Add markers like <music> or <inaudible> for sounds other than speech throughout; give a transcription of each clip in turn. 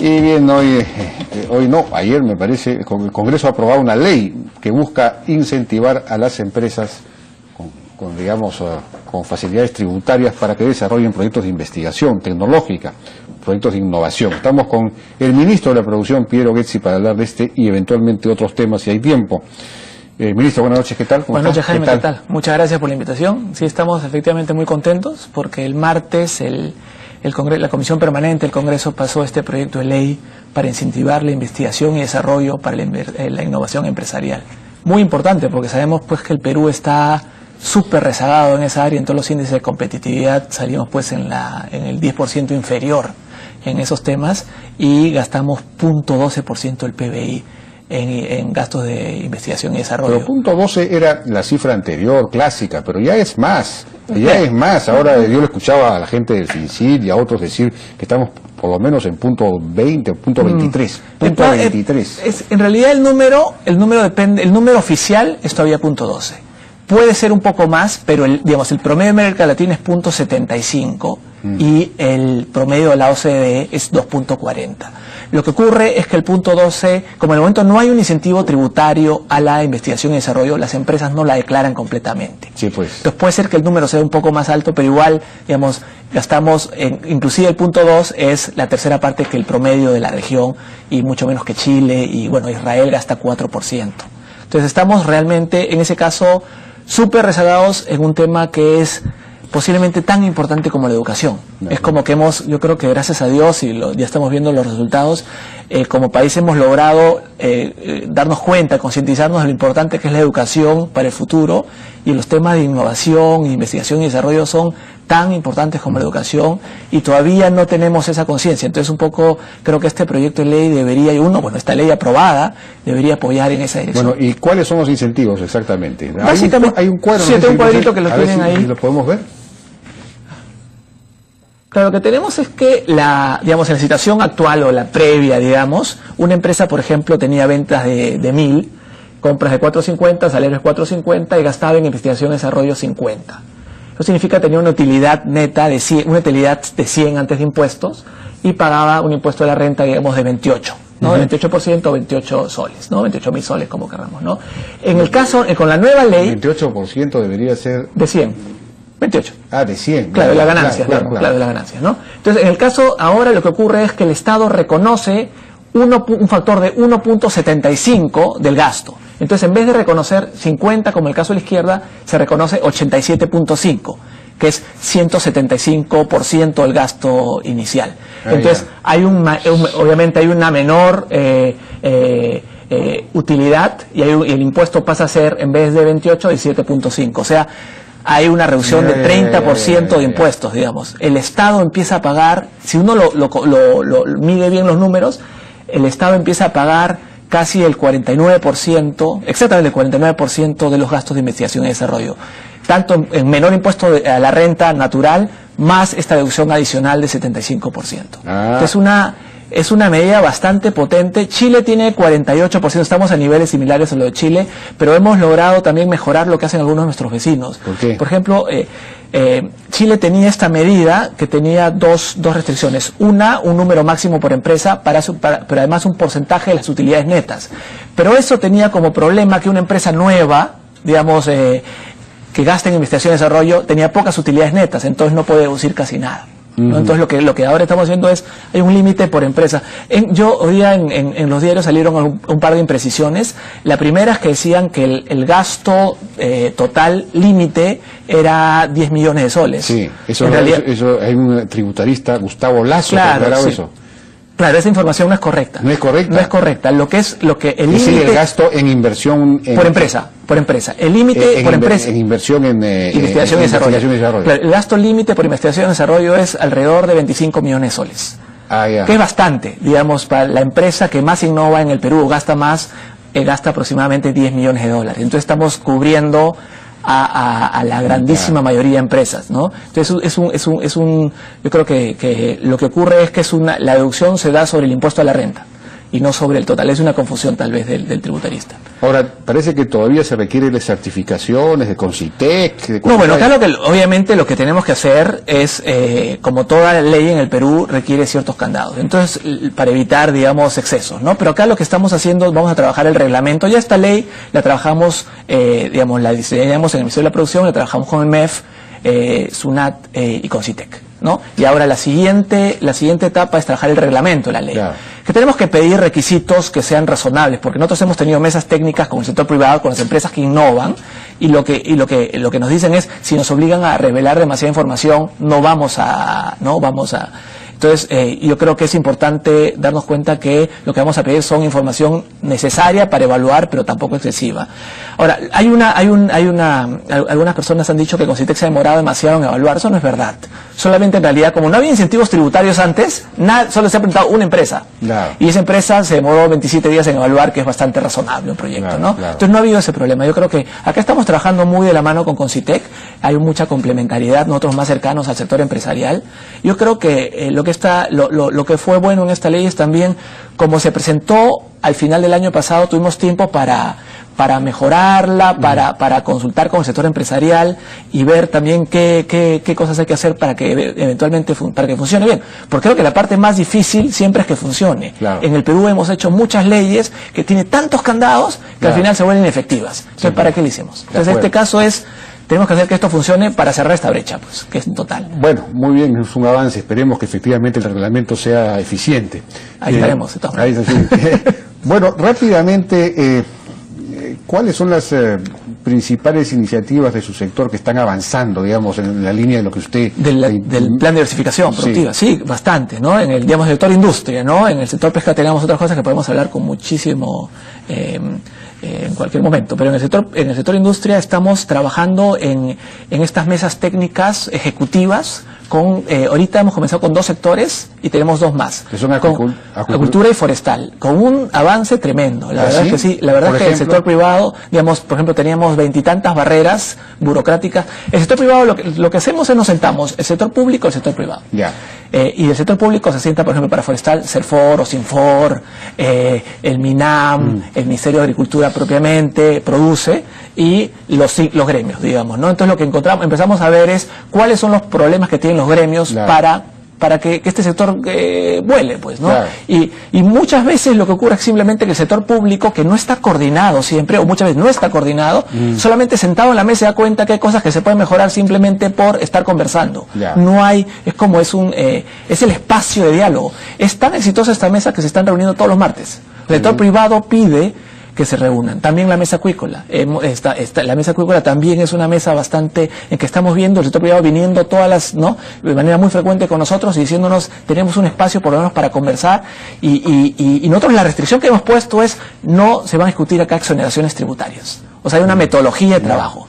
Y bien, hoy, eh, hoy no, ayer me parece, el Congreso ha aprobado una ley que busca incentivar a las empresas con, con, digamos, uh, con facilidades tributarias para que desarrollen proyectos de investigación tecnológica, proyectos de innovación. Estamos con el ministro de la Producción, Piero Getzi, para hablar de este y eventualmente otros temas si hay tiempo. Eh, ministro, buenas noches, ¿qué tal? Buenas noches, Jaime, ¿Qué tal? ¿qué tal? Muchas gracias por la invitación. Sí, estamos efectivamente muy contentos porque el martes el el la Comisión Permanente del Congreso pasó este proyecto de ley para incentivar la investigación y desarrollo para la, eh, la innovación empresarial. Muy importante porque sabemos pues que el Perú está súper rezagado en esa área, en todos los índices de competitividad salimos pues en, la, en el 10% inferior en esos temas y gastamos 0.12% del PBI en, en, gastos de investigación y desarrollo. Pero punto 12 era la cifra anterior, clásica, pero ya es más, ya es más. Ahora yo le escuchaba a la gente del FINCID y a otros decir que estamos por lo menos en punto 20 punto 23. Mm. Punto 23. Es, en realidad el número, el número depende, el número oficial es todavía punto 12. Puede ser un poco más, pero el, digamos, el promedio de América Latina es punto 75 mm. y el promedio de la OCDE es 2.40. Lo que ocurre es que el punto 12, como en el momento no hay un incentivo tributario a la investigación y desarrollo, las empresas no la declaran completamente. Sí, pues. Entonces puede ser que el número sea un poco más alto, pero igual, digamos, gastamos, en, inclusive el punto 2 es la tercera parte que el promedio de la región y mucho menos que Chile y bueno, Israel gasta 4%. Entonces estamos realmente, en ese caso, súper rezagados en un tema que es posiblemente tan importante como la educación. Es como que hemos, yo creo que gracias a Dios, y lo, ya estamos viendo los resultados, eh, como país hemos logrado eh, eh, darnos cuenta, concientizarnos de lo importante que es la educación para el futuro, y los temas de innovación, investigación y desarrollo son tan importantes como la educación, y todavía no tenemos esa conciencia. Entonces, un poco, creo que este proyecto de ley debería, y uno, bueno, esta ley aprobada, debería apoyar en esa dirección. Bueno, ¿y cuáles son los incentivos exactamente? Básicamente, hay un, cuadro. Sí, un cuadrito que lo tienen si, ahí. ¿Lo podemos ver? Claro, lo que tenemos es que la, digamos, en la situación actual o la previa, digamos, una empresa, por ejemplo, tenía ventas de, de 1000, compras de 450, salarios 450 y gastaba en investigación y desarrollo 50. Eso significa tener una utilidad neta de 100, una utilidad de 100 antes de impuestos y pagaba un impuesto de la renta, digamos, de 28. ¿no? Uh -huh. 28% o 28 soles, ¿no? 28 mil soles, como queramos, ¿no? En el caso, eh, con la nueva ley... 28% debería ser... De 100. 28. Ah, de 100. Claro, de la ganancia, claro, claro, claro, de la ganancia, ¿no? Entonces, en el caso ahora lo que ocurre es que el Estado reconoce uno, un factor de 1.75 del gasto. Entonces, en vez de reconocer 50, como el caso de la izquierda, se reconoce 87.5, que es 175% del gasto inicial. Ah, Entonces, ya. hay un, obviamente hay una menor eh, eh, eh, utilidad y, hay un, y el impuesto pasa a ser, en vez de 28, 17.5. O sea, hay una reducción de 30% de impuestos, digamos. El Estado empieza a pagar, si uno lo, lo, lo, lo, mide bien los números, el Estado empieza a pagar casi el 49%, exactamente el 49% de los gastos de investigación y desarrollo. Tanto en, en menor impuesto de, a la renta natural, más esta deducción adicional de 75%. Ah. Entonces, una es una medida bastante potente. Chile tiene 48%, estamos a niveles similares a lo de Chile, pero hemos logrado también mejorar lo que hacen algunos de nuestros vecinos. ¿Por qué? Por ejemplo, eh, eh, Chile tenía esta medida que tenía dos, dos restricciones. Una, un número máximo por empresa, para, su, para, pero además un porcentaje de las utilidades netas. Pero eso tenía como problema que una empresa nueva, digamos, eh, que gasta en investigación y desarrollo, tenía pocas utilidades netas, entonces no puede deducir casi nada. ¿No? Entonces lo que, lo que ahora estamos haciendo es, hay un límite por empresa. En, yo hoy día en, en, en, los diarios salieron un, un, par de imprecisiones. La primera es que decían que el, el gasto eh, total límite era 10 millones de soles. Sí, eso, realidad, eso, eso, hay un tributarista, Gustavo Lazo, claro, que sí. eso. Claro, esa información no es correcta. No es correcta. No es correcta. Lo que es lo que el límite el gasto en inversión en, por empresa, por empresa. El límite en, por empresa en inversión en eh, investigación, y desarrollo. y desarrollo. Claro, el gasto límite por investigación y desarrollo es alrededor de 25 millones de soles. Ah. Que es bastante, digamos, para la empresa que más innova en el Perú, gasta más, eh, gasta aproximadamente 10 millones de dólares. Entonces estamos cubriendo a, a, a, la grandísima mayoría de empresas, ¿no? Entonces es un, es un, es un yo creo que, que, lo que ocurre es que es una, la deducción se da sobre el impuesto a la renta y no sobre el total. Es una confusión tal vez del, del tributarista. Ahora, parece que todavía se requiere de certificaciones, de Concitec. De no, bueno, claro que obviamente lo que tenemos que hacer es, eh, como toda ley en el Perú, requiere ciertos candados. Entonces, para evitar, digamos, excesos, ¿no? Pero acá lo que estamos haciendo, vamos a trabajar el reglamento. Ya esta ley la trabajamos, eh, digamos, la diseñamos en el Ministerio de la Producción, la trabajamos con el MEF, eh, SUNAT eh, y Concitec. ¿no? Y ahora la siguiente, la siguiente etapa es trabajar el reglamento la ley. Tenemos que pedir requisitos que sean razonables, porque nosotros hemos tenido mesas técnicas con el sector privado, con las empresas que innovan, y lo que, y lo que, lo que nos dicen es, si nos obligan a revelar demasiada información, no vamos a, no vamos a, entonces, eh, yo creo que es importante darnos cuenta que lo que vamos a pedir son información necesaria para evaluar, pero tampoco excesiva. Ahora, hay una, hay un, hay una, algunas personas han dicho que Concitex se ha demorado demasiado en evaluar. Eso no es verdad. Solamente en realidad, como no había incentivos tributarios antes, nada, solo se ha presentado una empresa. Y esa empresa se demoró 27 días en evaluar, que es bastante razonable un proyecto, ¿no? Entonces no ha habido ese problema. Yo creo que acá estamos trabajando muy de la mano con Concitec. Hay mucha complementariedad, nosotros más cercanos al sector empresarial. Yo creo que eh, lo que está, lo, lo, que fue bueno en esta ley es también, como se presentó al final del año pasado, tuvimos tiempo para, para mejorarla, para, para consultar con el sector empresarial y ver también qué, qué, qué cosas hay que hacer para que eventualmente para que funcione bien. Porque creo que la parte más difícil siempre es que funcione. En el Perú hemos hecho muchas leyes que tienen tantos candados que al final se vuelven inefectivas. Entonces, ¿para qué lo hicimos? Entonces, este caso es tenemos que hacer que esto funcione para cerrar esta brecha, pues, que es total. Bueno, muy bien, es un avance. Esperemos que efectivamente el reglamento sea eficiente. Ahí estaremos, ahí <laughs> Bueno, rápidamente, eh, ¿cuáles son las eh, principales iniciativas de su sector que están avanzando, digamos, en la línea de lo que usted... Del, plan de diversificación productiva, sí. bastante, ¿no? En el, digamos, sector industria, ¿no? En el sector pesca tenemos otras cosas que podemos hablar con muchísimo... Eh, eh, en cualquier momento. Pero en el sector, en el sector industria estamos trabajando en, en estas mesas técnicas ejecutivas con, eh, ahorita hemos comenzado con dos sectores y tenemos dos más. Que son agricultura y forestal, con un avance tremendo. La ¿Ah, verdad es que sí, la verdad es que el sector privado, digamos, por ejemplo, teníamos veintitantas barreras burocráticas. El sector privado lo que, lo que hacemos es nos sentamos, el sector público, el sector privado. Ya. Eh, y el sector público se sienta, por ejemplo, para forestal, Serfor o Sinfor, eh, el MINAM, mm. el Ministerio de Agricultura propiamente, produce, y los, los gremios, digamos, ¿no? Entonces lo que encontramos, empezamos a ver es cuáles son los problemas que tienen los gremios para para que, este sector eh, vuele, pues, ¿no? Y, y, muchas veces lo que ocurre es simplemente que el sector público, que no está coordinado siempre, o muchas veces no está coordinado, mm. solamente sentado en la mesa se da cuenta que hay cosas que se pueden mejorar simplemente por estar conversando. No hay, es como es un, eh, es el espacio de diálogo. Es tan exitosa esta mesa que se están reuniendo todos los martes. El sector privado pide que se reúnan. También la mesa acuícola. esta, la mesa acuícola también es una mesa bastante en que estamos viendo el sector privado viniendo todas las, ¿no? De manera muy frecuente con nosotros y diciéndonos, tenemos un espacio por lo menos para conversar y, y, y nosotros la restricción que hemos puesto es no se van a discutir acá exoneraciones tributarias. O sea, hay una metodología de trabajo.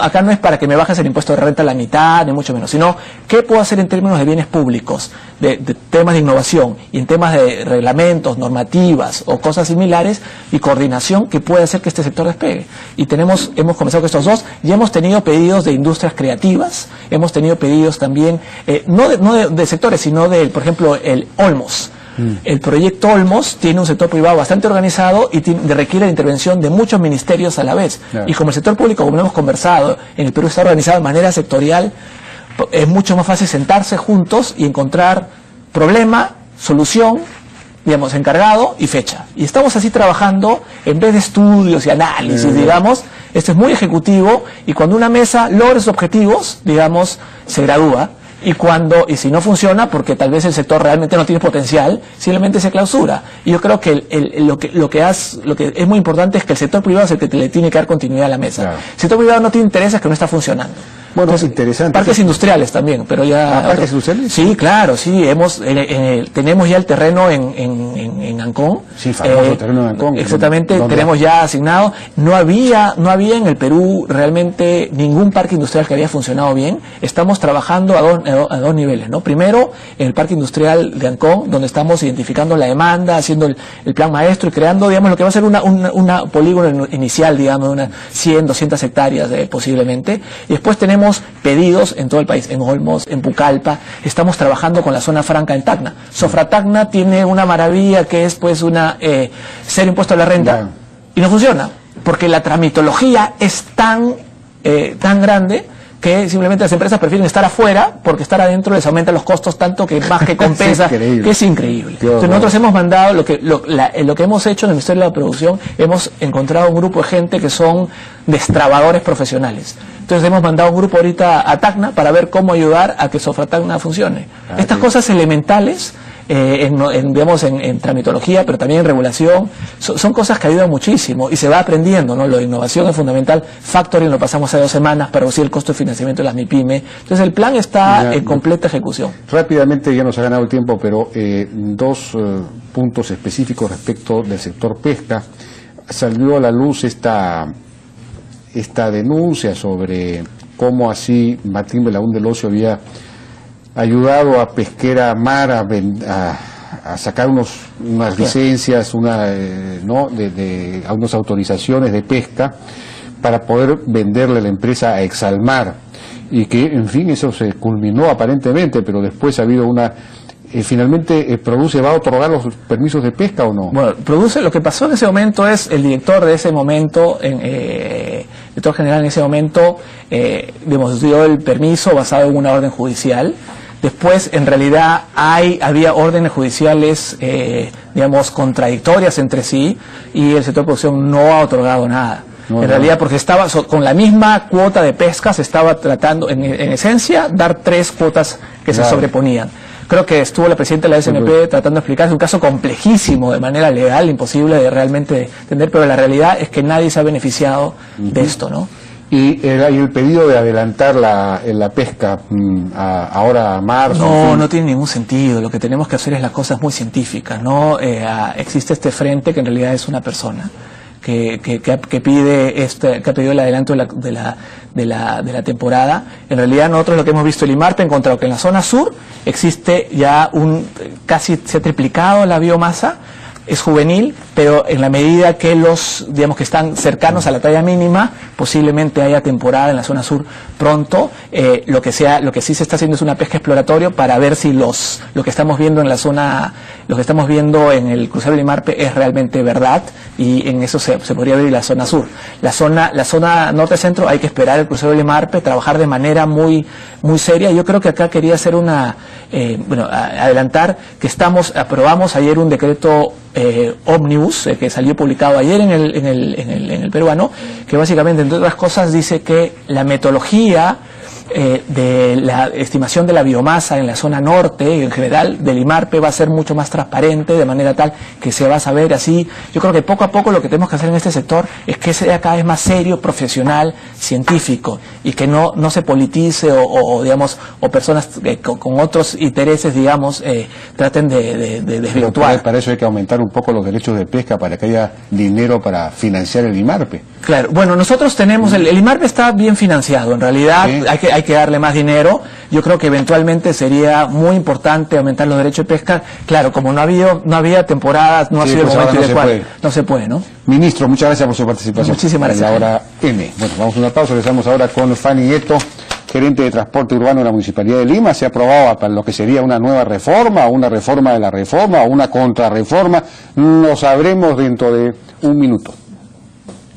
acá no es para que me bajes el impuesto de renta a la mitad, ni mucho menos, sino qué puedo hacer en términos de bienes públicos, de, temas de innovación y en temas de reglamentos, normativas o cosas similares y coordinación que puede hacer que este sector despegue. Y tenemos, hemos comenzado con estos dos, y hemos tenido pedidos de industrias creativas, hemos tenido pedidos también, eh, no, de, no de, sectores, sino de, por ejemplo, el Olmos Mm. El proyecto Olmos tiene un sector privado bastante organizado y requiere la intervención de muchos ministerios a la vez. Y como el sector público, como hemos conversado, en el Perú está organizado de manera sectorial, es mucho más fácil sentarse juntos y encontrar problema, solución, digamos, encargado y fecha. Y estamos así trabajando, en vez de estudios y análisis, digamos, esto es muy ejecutivo y cuando una mesa logra sus objetivos, digamos, se gradúa y cuando y si no funciona porque tal vez el sector realmente no tiene potencial simplemente se clausura. Y yo creo que, lo que lo que lo que es muy importante es que el sector privado es el que le tiene que dar continuidad a la mesa. El sector privado no tiene interés es que no está funcionando bueno, es interesante. Parques industriales también, pero ya... ¿Ah, ¿Parques industriales? Sí, claro, sí. hemos Tenemos ya el terreno en, en, en, Ancón. Sí, famoso eh, terreno en Ancón. Exactamente, tenemos ya asignado. No había, no había en el Perú realmente ningún parque industrial que había funcionado bien. Estamos trabajando a dos, a dos niveles, ¿no? Primero, en el parque industrial de Ancón, donde estamos identificando la demanda, haciendo el, plan maestro y creando, digamos, lo que va a ser una, una, polígono inicial, digamos, de unas 100, 200 hectáreas eh, posiblemente. Y después tenemos pedidos en todo el país, en Olmos, en Pucallpa, estamos trabajando con la zona franca en Tacna. Sofra Tacna tiene una maravilla que es pues una eh, ser impuesto a la renta y no funciona, porque la tramitología es tan, eh, tan grande que simplemente las empresas prefieren estar afuera porque estar adentro les aumenta los costos tanto que más que <laughs> compensa, que es increíble. Entonces nosotros hemos mandado, lo que, lo, lo que hemos hecho en el Ministerio de la Producción, hemos encontrado un grupo de gente que son destrabadores profesionales. Entonces hemos mandado un grupo ahorita a Tacna para ver cómo ayudar a que Sofra Tacna funcione. Ah, Estas cosas elementales eh, en, digamos, en, tramitología, pero también en regulación, son cosas que ayudan muchísimo y se va aprendiendo, ¿no? La innovación es fundamental, factoring lo pasamos hace dos semanas para reducir el costo de financiamiento de las MIPYME, entonces el plan está en completa ejecución. Rápidamente, ya nos ha ganado el tiempo, pero eh, dos eh, puntos específicos respecto del sector pesca. Salió a la luz esta, esta denuncia sobre cómo así Martín Belaún del Ocio había ayudado a Pesquera Mar a, a, sacar unos, unas licencias, una, eh, ¿no? de, a unas autorizaciones de pesca para poder venderle la empresa a Exalmar y que, en fin, eso se culminó aparentemente, pero después ha habido una eh, finalmente eh, Produce va a otorgar los permisos de pesca o no? Bueno, Produce, lo que pasó en ese momento es el director de ese momento, en, eh, director general en ese momento, eh, dio el permiso basado en una orden judicial Después, en realidad, hay, había órdenes judiciales, eh, digamos, contradictorias entre sí y el sector de producción no ha otorgado nada. en realidad, porque estaba con la misma cuota de pesca, se estaba tratando, en, esencia, dar tres cuotas que se sobreponían. Creo que estuvo la presidenta de la SNP tratando de explicar, es un caso complejísimo de manera legal, imposible de realmente entender, pero la realidad es que nadie se ha beneficiado de esto, ¿no? y hay el pedido de adelantar la, la pesca mm, ahora a marzo. No, no tiene ningún sentido. Lo que tenemos que hacer es las cosas muy científicas. No eh, existe este frente que en realidad es una persona. Que, que, que, pide este, que ha pedido el adelanto de la, de la, de, la, de la temporada. En realidad nosotros lo que hemos visto el IMARPE ha encontrado que en la zona sur existe ya un casi se ha triplicado la biomasa es juvenil, pero en la medida que los, digamos que están cercanos a la talla mínima, posiblemente haya temporada en la zona sur pronto. Eh, lo que sea, lo que sí se está haciendo es una pesca exploratoria para ver si los, lo que estamos viendo en la zona, lo que estamos viendo en el crucero de Limarpe es realmente verdad y en eso se, podría ver la zona sur. La zona, la zona norte-centro hay que esperar el crucero de Limarpe, trabajar de manera muy, muy seria. Yo creo que acá quería hacer una, eh, bueno, adelantar que estamos, aprobamos ayer un decreto eh, Omnibus, eh, que salió publicado ayer en el, en, el, en, el, en el peruano, que básicamente, entre otras cosas, dice que la metodología eh, de la estimación de la biomasa en la zona norte y en general del IMARPE va a ser mucho más transparente de manera tal que se va a saber así. Yo creo que poco a poco lo que tenemos que hacer en este sector es que sea cada vez más serio, profesional, científico y que no, no se politice o, digamos o personas con, otros intereses digamos eh, traten de, de, desvirtuar. Para, eso hay que aumentar un poco los derechos de pesca para que haya dinero para financiar el IMARPE. Claro, bueno, nosotros tenemos, el, el IMARPE está bien financiado, en realidad hay que hay que darle más dinero. Yo creo que eventualmente sería muy importante aumentar los derechos de pesca. Claro, como no ha habido, no había temporadas, no ha sido el pues momento no se no se puede, ¿no? Ministro, muchas gracias por su participación. Muchísimas gracias. En la hora M. Bueno, vamos a una pausa, regresamos ahora con Fanny Eto, gerente de transporte urbano de la Municipalidad de Lima. Se ha aprobado para lo que sería una nueva reforma, una reforma de la reforma, una contrarreforma. Lo sabremos dentro de un minuto.